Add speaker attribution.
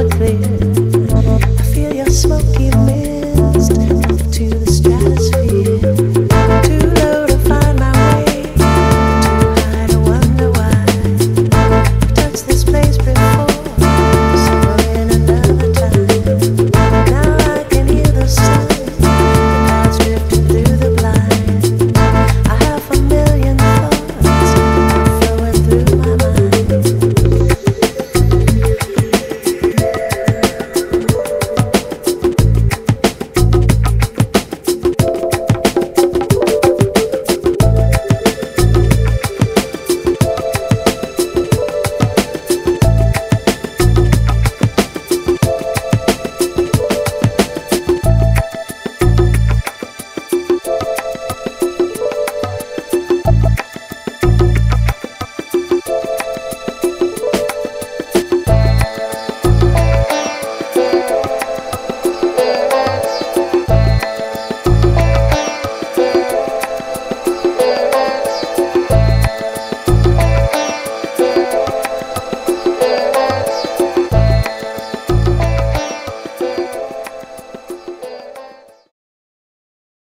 Speaker 1: so clear